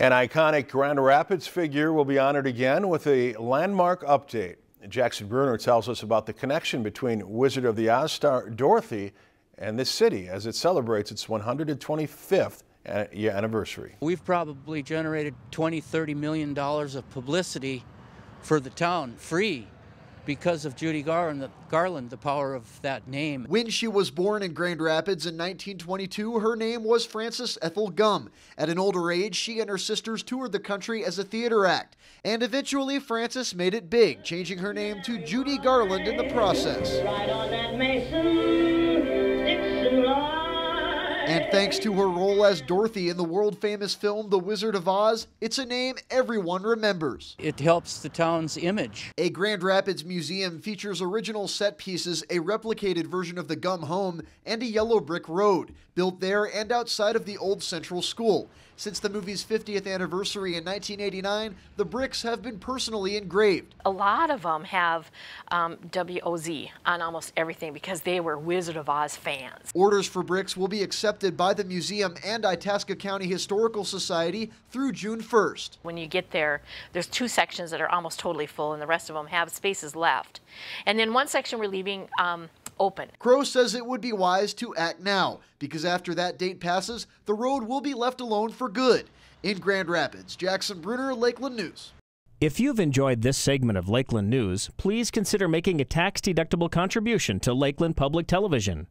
An iconic Grand Rapids figure will be honored again with a landmark update. Jackson Bruner tells us about the connection between Wizard of the Oz star Dorothy and this city as it celebrates its 125th anniversary. We've probably generated 20, 30 million dollars of publicity for the town free because of Judy Garland, Garland, the power of that name. When she was born in Grand Rapids in 1922, her name was Frances Ethel Gumm. At an older age, she and her sisters toured the country as a theater act. And eventually, Frances made it big, changing her name to Judy Garland in the process. Right and thanks to her role as Dorothy in the world famous film The Wizard of Oz, it's a name everyone remembers. It helps the town's image. A Grand Rapids museum features original set pieces, a replicated version of the Gumm home, and a yellow brick road, built there and outside of the old Central School. Since the movie's 50th anniversary in 1989, the bricks have been personally engraved. A lot of them have um, WOZ on almost everything because they were Wizard of Oz fans. Orders for bricks will be accepted by the museum and Itasca County Historical Society through June 1st. When you get there, there's two sections that are almost totally full and the rest of them have spaces left. And then one section we're leaving um, open. Crow says it would be wise to act now because after that date passes, the road will be left alone for good. In Grand Rapids, Jackson Bruner, Lakeland News. If you've enjoyed this segment of Lakeland News, please consider making a tax-deductible contribution to Lakeland Public Television.